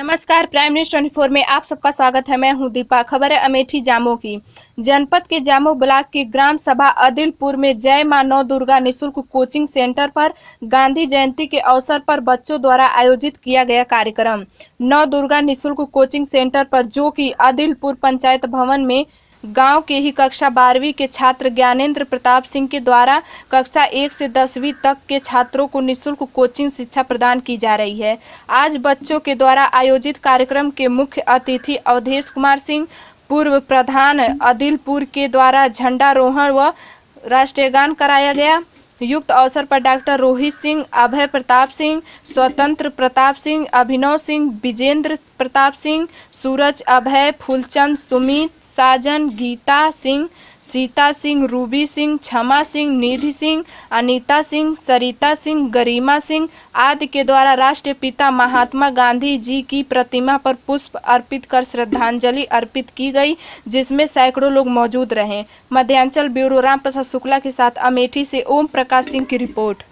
नमस्कार prime news 24 में आप सबका स्वागत है। मैं हूँ दीपा। खबर है अमेठी जामो की। जनपद के जामो ब्लॉक की ग्राम सभा अदिलपुर में जय माँ नौ दुर्गा निशुल्क कोचिंग सेंटर पर गांधी जयंती के अवसर पर बच्चों द्वारा आयोजित किया गया कार्यक्रम। नौ दुर्गा निशुल्क कोचिंग सेंटर पर जो कि अदिलपुर पंचायत भवन में गाँव के ही कक्षा बारहवीं के छात्र ज्ञानेंद्र प्रताप सिंह के द्वारा कक्षा एक से दसवीं तक के छात्रों को निशुल्क कोचिंग शिक्षा प्रदान की जा रही है। आज बच्चों के द्वारा आयोजित कार्यक्रम के मुख्य अतिथि अवधेश कुमार सिंह, पूर्व प्रधान अदिलपुर के द्वारा झंडारोहण व राष्ट्रीय गान कराया गया। युक्त अवसर पर डॉक्टर रोहित सिंह, अभय प्रताप सिंह, स्वतंत्र प्रताप सिंह, अभिनव सिंह विजेंद्र प्रताप सिंह, सूरज अभय, फूलचंद सुमित साजन, गीता सिंह, सीता सिंह, रूबी सिंह, क्षमा सिंह, निधि सिंह, अनीता सिंह, सरिता सिंह, गरिमा सिंह आदि के द्वारा राष्ट्रपिता महात्मा गांधी जी की प्रतिमा पर पुष्प अर्पित कर श्रद्धांजलि अर्पित की गई, जिसमें सैकड़ों लोग मौजूद रहे। मध्यांचल ब्यूरो राम प्रसाद शुक्ला के साथ अमेठी से ओम प्रकाश सिंह की रिपोर्ट।